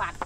อ้อยโตบัด